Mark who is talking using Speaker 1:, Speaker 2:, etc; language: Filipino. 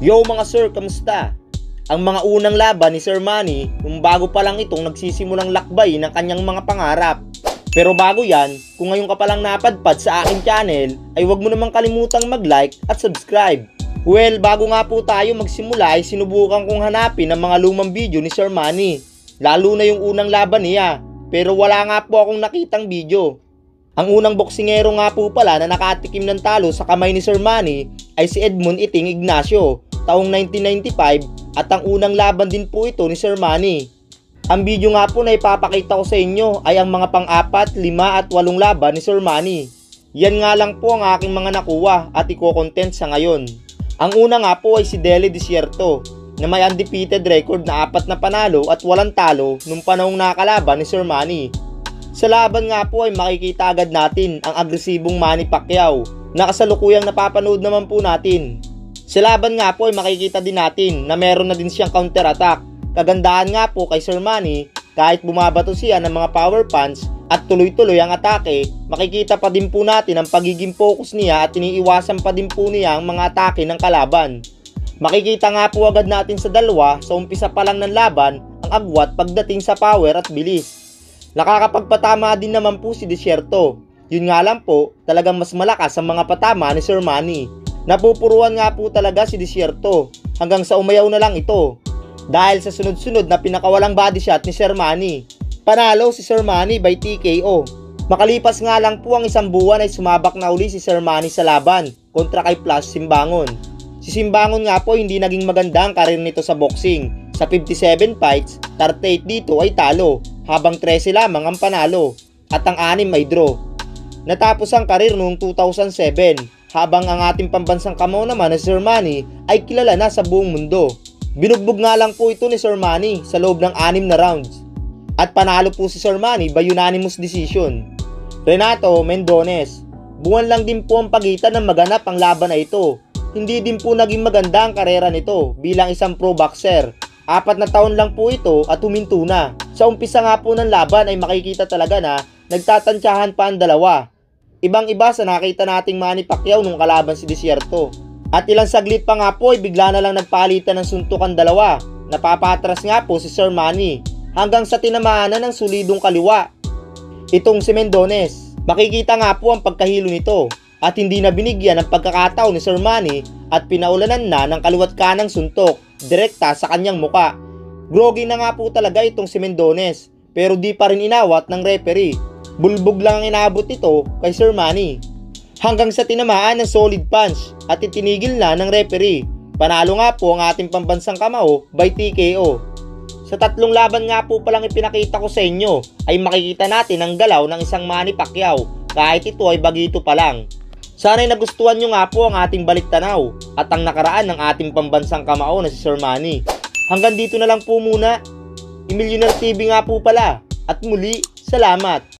Speaker 1: Yo mga sir, kamusta? Ang mga unang laban ni Sir Manny, nung bago pa lang itong nagsisimulang lakbay ng kanyang mga pangarap. Pero bago yan, kung ngayon ka palang napadpad sa aking channel, ay huwag mo namang kalimutang mag-like at subscribe. Well, bago nga po tayo magsimula ay sinubukan kong hanapin ang mga lumang video ni Sir Manny. Lalo na yung unang laban niya, pero wala nga po akong nakitang video. Ang unang boksingero nga po pala na nakatikim ng talo sa kamay ni Sir Manny ay si Edmund Iting Ignacio taong 1995 at ang unang laban din po ito ni Sir Manny. Ang video nga po na ipapakita ko sa inyo ay ang mga pang-apat, lima at walong laban ni Sir Manny. Yan nga lang po ang aking mga nakuha at iko-content sa ngayon. Ang una nga po ay si Dele Desierto na may undefeated record na apat na panalo at walang talo nung panahong nakalaban ni Sir Manny. Sa laban nga po ay makikita agad natin ang agresibong Manny Pacquiao na kasalukuyang napapanood naman po natin. Sa laban nga po ay makikita din natin na meron na din siyang counter-attack. Kagandahan nga po kay Sir Manny, kahit bumabato siya ng mga power punch at tuloy-tuloy ang atake, makikita pa din po natin ang pagiging focus niya at iniiwasan pa din po niya ang mga atake ng kalaban. Makikita nga po agad natin sa dalawa sa umpisa pa lang ng laban ang agwat pagdating sa power at bilis. Nakakapagpatama din naman po si Desierto. Yun nga lang po, talagang mas malakas ang mga patama ni Sir Manny. Napupuruan nga po talaga si Desierto hanggang sa umayaw na lang ito. Dahil sa sunod-sunod na pinakawalang body shot ni Sir Manny. Panalo si Sir Manny by TKO. Makalipas nga lang po ang isang buwan ay sumabak na uli si Sir Manny sa laban kontra kay Plus Simbangon. Si Simbangon nga po hindi naging maganda ang karir nito sa boxing. Sa 57 fights, 38 dito ay talo habang 13 lamang ang panalo at ang anim ay draw. Natapos ang karir noong 2007 habang ang ating pambansang kamaw naman na Sir Manny ay kilala na sa buong mundo. Binugbog nga lang po ito ni Sir Manny sa loob ng anim na rounds. At panalo po si Sir Manny by unanimous decision. Renato Mendones Buwan lang din po ang pagitan ng maganap ang laban na ito. Hindi din po naging maganda ang karera nito bilang isang pro boxer. Apat na taon lang po ito at huminto na. Sa umpisa nga po ng laban ay makikita talaga na nagtatansyahan pa ang dalawa. Ibang iba sa nakita nating Manny Pacquiao nung kalaban si Desierto. At ilang saglit pa nga po ay bigla na lang nagpalitan ng suntok ang dalawa. Napapatras nga po si Sir Manny hanggang sa tinamaan na ng sulidong kaliwa. Itong si Mendones, makikita nga po ang pagkahilo nito at hindi na binigyan ng pagkakataon ni Sir Manny at pinaulanan na ng kaliwat kanang suntok direkta sa kanyang muka. Groggy na nga po talaga itong si Mendones pero di pa rin inawat ng referee. Bulbog lang ang inabot nito kay Sir Manny. Hanggang sa tinamaan ng solid punch at itinigil na ng referee. Panalo nga po ang ating pambansang kamao by TKO. Sa tatlong laban nga po palang ipinakita ko sa inyo ay makikita natin ang galaw ng isang Manny Pacquiao kahit ito ay bagito pa lang. Sana'y nagustuhan nyo nga po ang ating baliktanaw at ang nakaraan ng ating pambansang kamao na si Sir Manny. Hanggang dito na lang po muna. Imillionaire TV nga po pala. At muli, salamat.